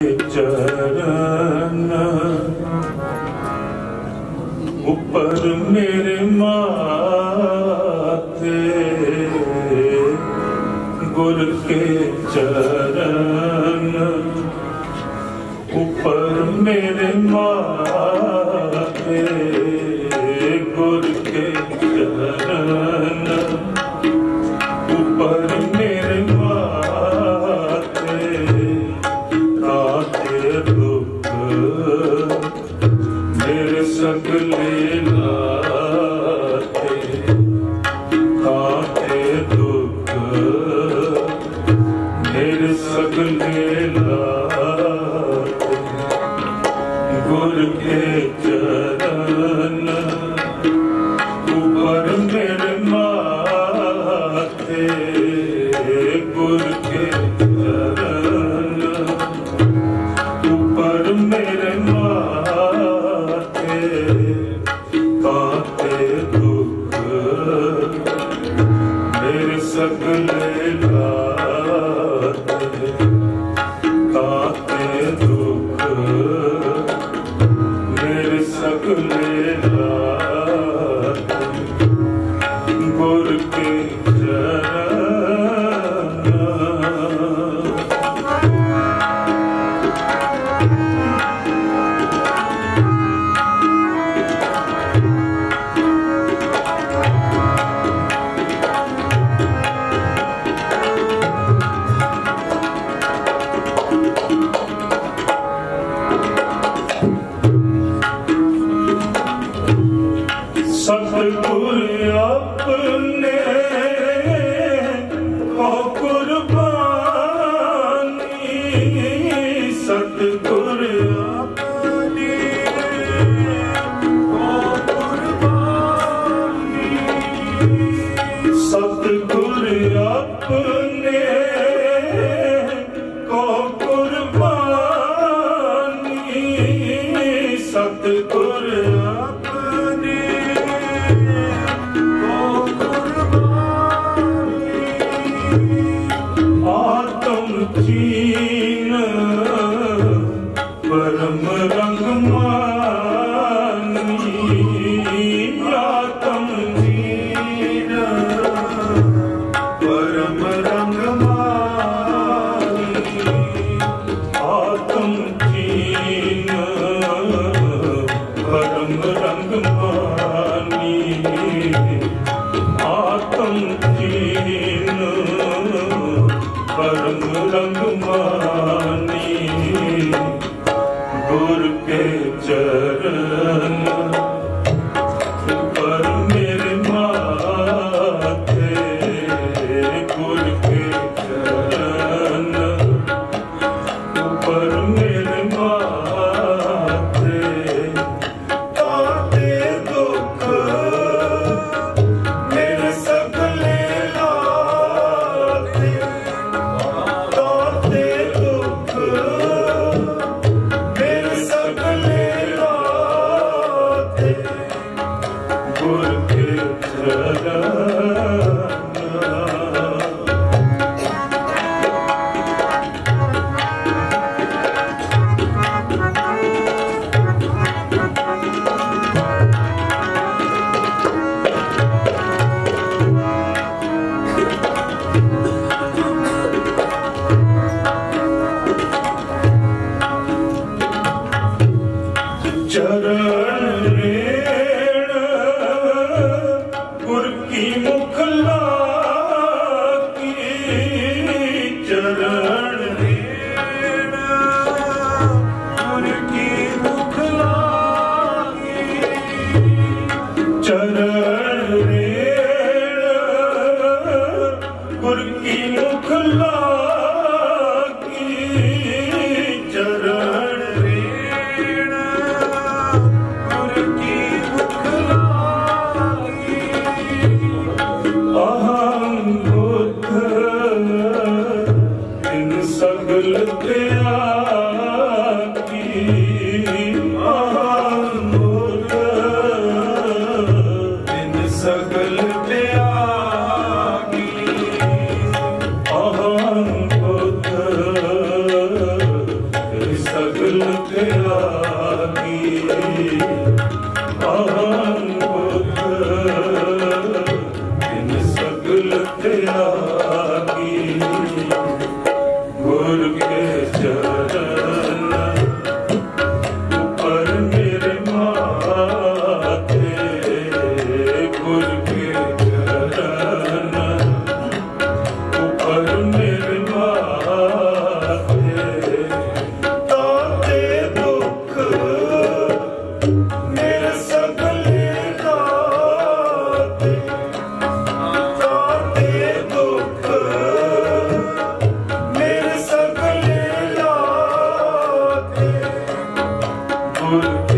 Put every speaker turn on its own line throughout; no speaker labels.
ਚਰਨ ਉੱਪਰ ਮੇਰੇ ਮਾਥੇ ਗੁਰ ਕੇ ਚਰਨ। ਉੱਪਰ ਮੇਰੇ ਮਾਥੇ Believe.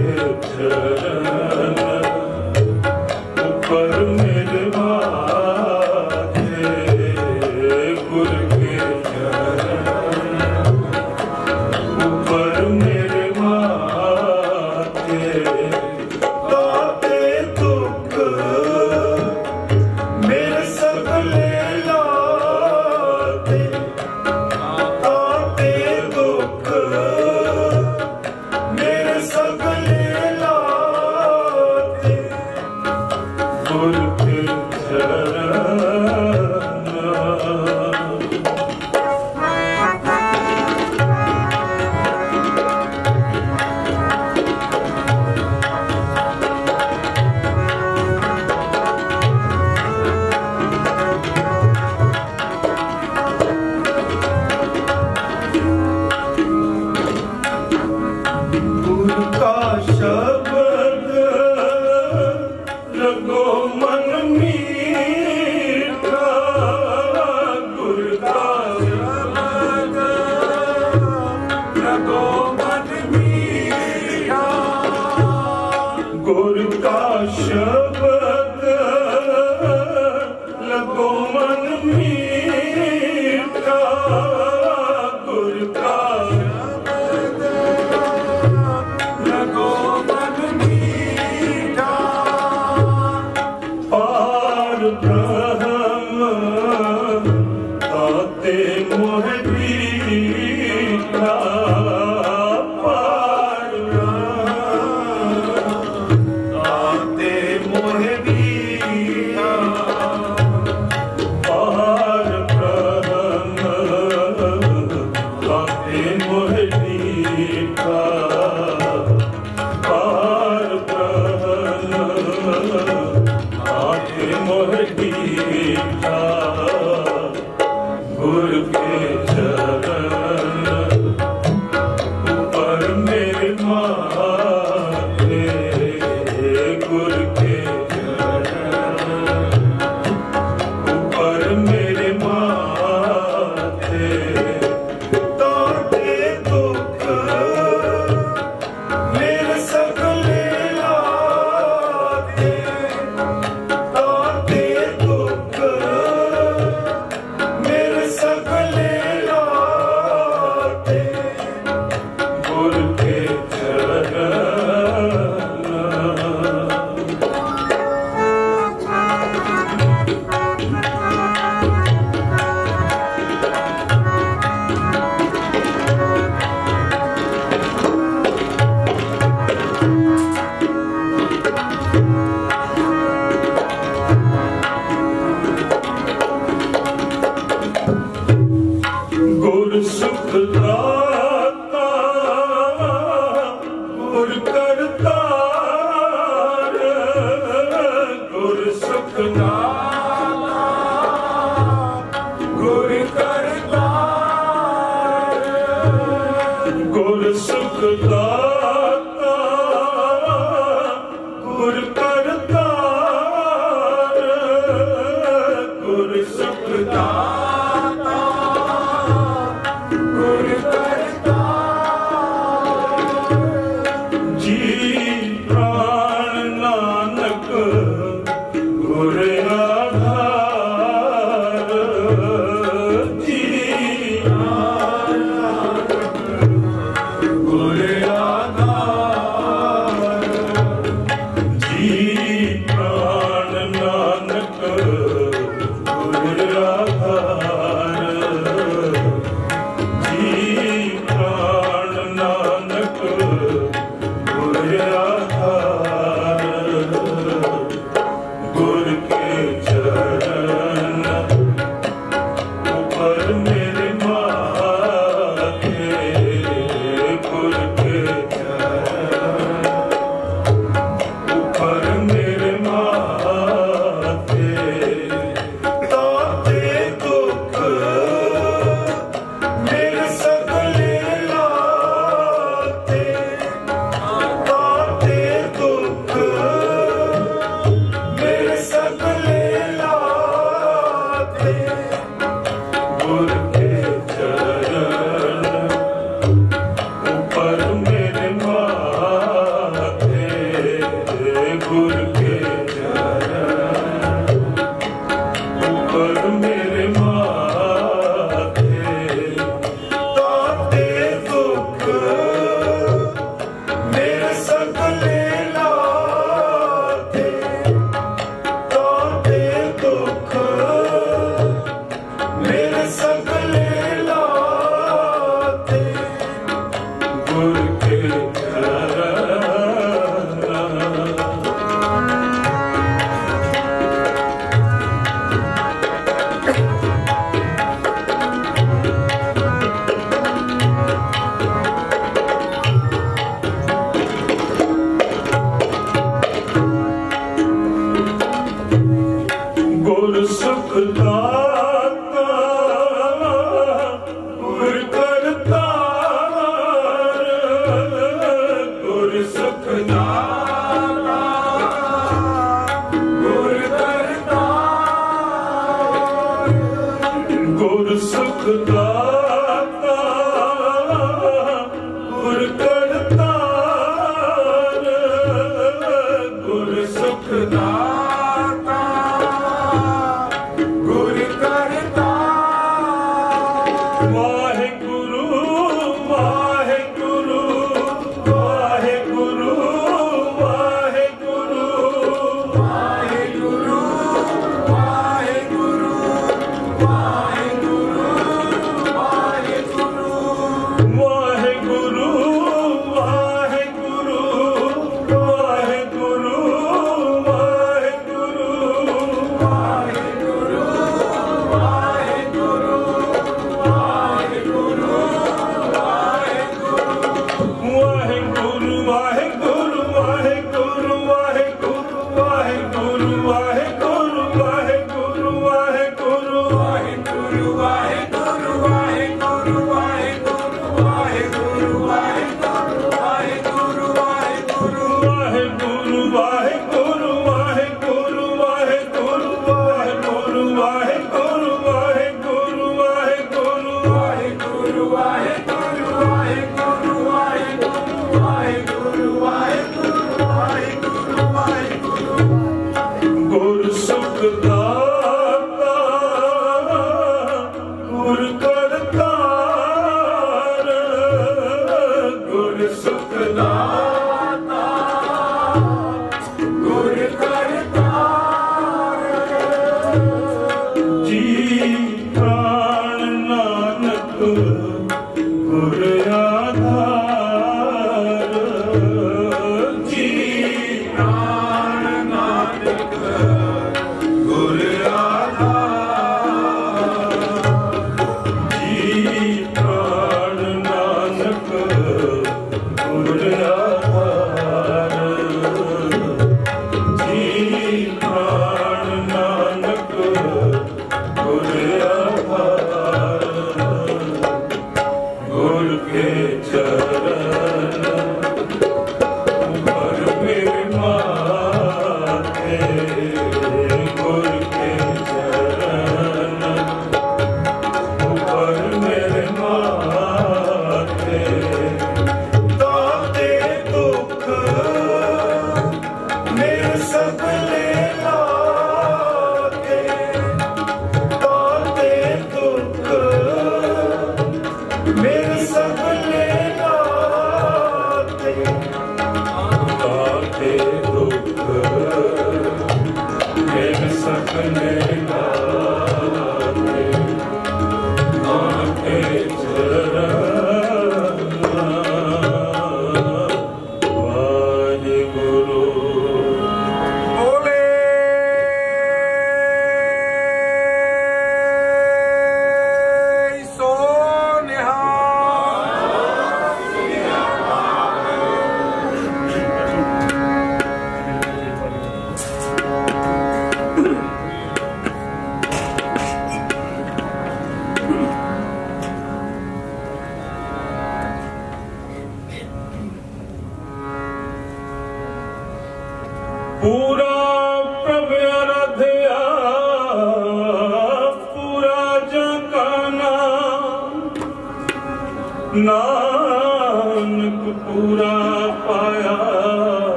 Return. no man me. ਪਾਰ ਗੁਰ ਸੁਖ Gecelerim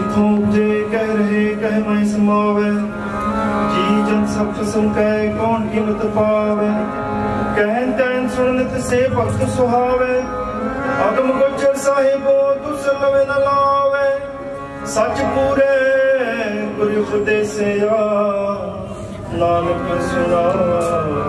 ਇਥੋਂ ਜੇ ਕਹਿ ਰਹੇ ਕਹਿ ਮੈਂ ਸਮਾਵੇ ਜੀ ਜਨ ਸਭ ਕਸਮ ਕਹਿ ਕੌਣ ਕੀਮਤ ਪਾਵੇ ਕਹਿਨ
ਤੈਨ ਸੁਣਨਤ ਸੇ ਭਗਤ ਸੁਹਾਵੇ ਅਗਮ ਗੋਚਰ ਸਾਹਿਬੋ ਤੁਸ ਲਵੇ ਨ ਲਾਵੇ ਸੱਚ ਪੂਰੇ ਗੁਰੂ ਖੁਦੇ ਸਿਆ ਨਾਨਕ
ਸੁਣਾਵੇ